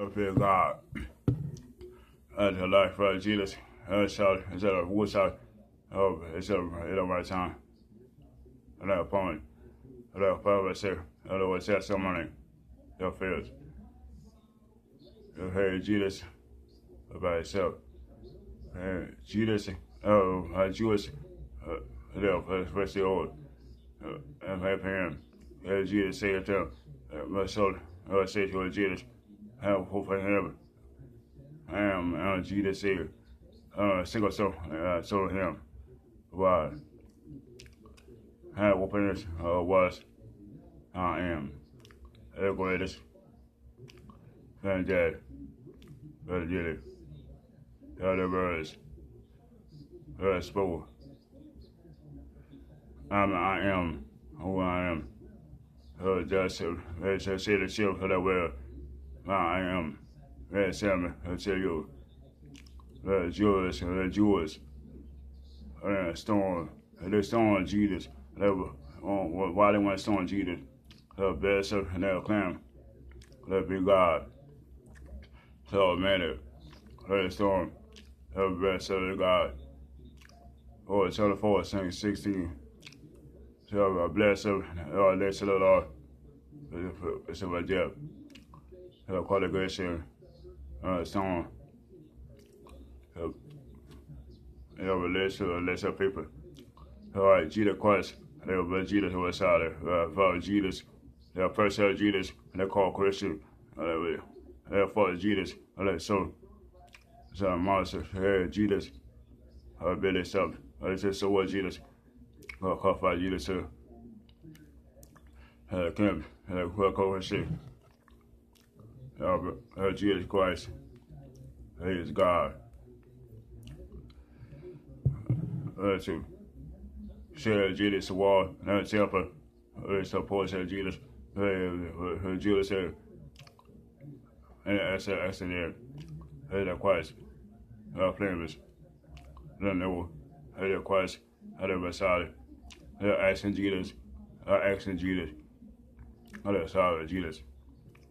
I feel God. At the life for Jesus. Uh, shout, instead of wood shout, oh, it's at the right time. And that opponent. And that opponent say, and it was said somebody, your fears. You heard Jesus about himself. And Jesus, oh, uh, Jewish, uh, there, first old, uh, and my parents, uh, Jesus say it to him, uh, my soul, uh, say to Jesus, have hope for him. I am uh, Jesus said, uh, single soul, uh, soul him. Why? Have openness uh, was, I am, the greatest, and dead, but did it. The other words, uh, spoke. I'm, I am who I am. Uh, just, uh, just say the ship that well. I am. Salmon, I tell you. The Jews, the Jews. Uh, stone, they stone Jesus. They were, um, why they want to stone Jesus? The best of their claim. Let be God. So, man, they stone. The best of God. Oh, chapter 4, 16. So, uh, bless them, uh, bless the Lord. It's about death. Uh, qualification, uh, song. Uh, know, release, uh, release of people. All right, Jesus Christ. They were Jesus who was out there. Uh, follow Jesus. They were first out Jesus, and they called Christian. Uh, they follow Jesus. Uh, so, so monster, hey, Jesus. Uh, Billy something. Uh, they said, so what Jesus? Uh, call uh, uh, Kim, uh, who call Christian uh, Jesus Christ. He is God. Uh, to share Jesus wall, not temper, uh, support Jesus. Uh, uh, Jesus said, and I said, I said, yeah, he Christ, uh, flames. Then they were, he Christ, he Messiah. They're asking Jesus, uh, asking Jesus, uh, sorry, Jesus.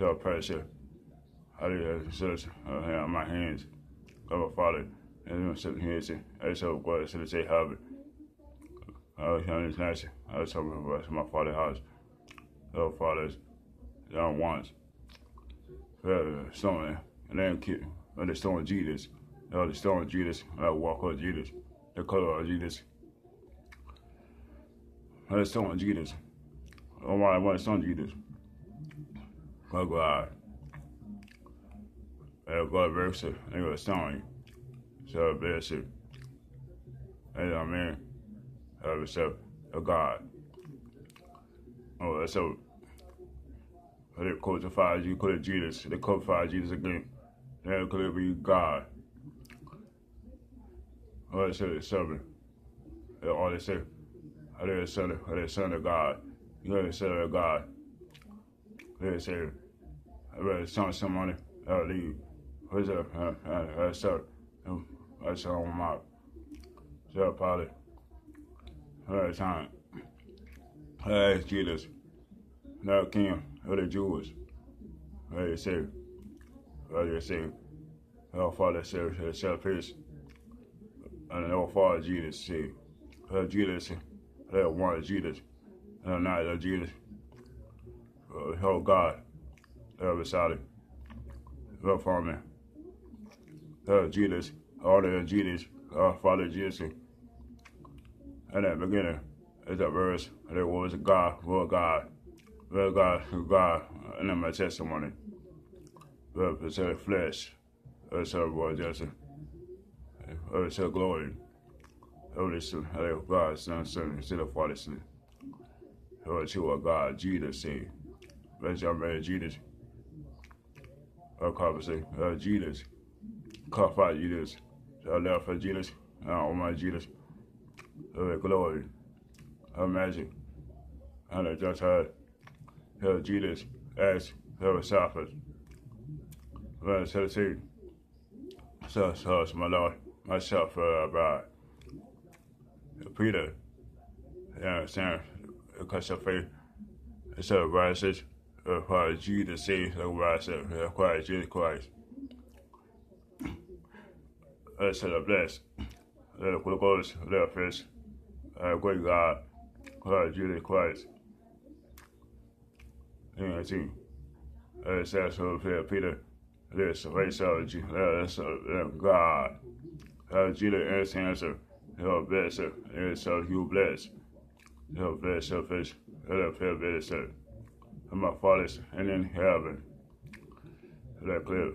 a leave. I'm a leave. I I my seat. I said on my. I saw my. I. Father. A so pressure. I did such have hands a and then sitting here saying, I so God to say have it. I was young and nice. I was talking about my father's house. Little fathers down once. Uh, stone and then keep when they stone Jesus. Uh, the stone Jesus, and I walk on Jesus. The color of Jesus. I stone Jesus. Oh my I want to stone Jesus. Oh God. Oh God verse it. They gonna stone you. So bless it. And I oh God. Oh, so they crucify you, call it Jesus. They crucify Jesus again. Call it be God. Oh, they said it's seven. All they say, are they a son are they son of God? You the son of God. They say, I read some somebody uh, leave. What's up? Uh, uh. Um, I saw on my so probably the time. I asked Jesus, now Kim, who the Jews? What they say? What they say? Our Father said, self his. And our Father Jesus uh, Jesus, that one Jesus, and not Jesus, uh, oh God uh, Sally, for me. Uh, Jesus, all the Jesus, uh, Father Jesus. And at the beginning, is a verse, there was a God, will God, will God, God, and then my testimony. It's a flesh, it's a boy, just it's a glory. Holy Son, God, Son, Son, of Father, Son. Holy to God, Jesus said. Jesus. uh, conversation. Uh, Jesus. Call out Jesus. I love for Jesus. I don't mind Jesus. Uh, glory. Uh, magic. And I just heard. Uh, Jesus. As uh, suffers. Well, so see. So, so, my Lord. Myself, uh, by Peter. You understand? Because of faith. So, rises. Uh, for Jesus says, like rises. Uh, Christ, Jesus Christ. So the bless. Uh, the Ghost, the fish. Uh, great God. Christ, Jesus Christ. You know, see. Uh, says so, Peter. This race of Jesus, uh, God. Uh, Jesus answer. He'll bless her. And so you bless. He'll bless her fish. He'll bless her. And my father's and in heaven. Is That clear.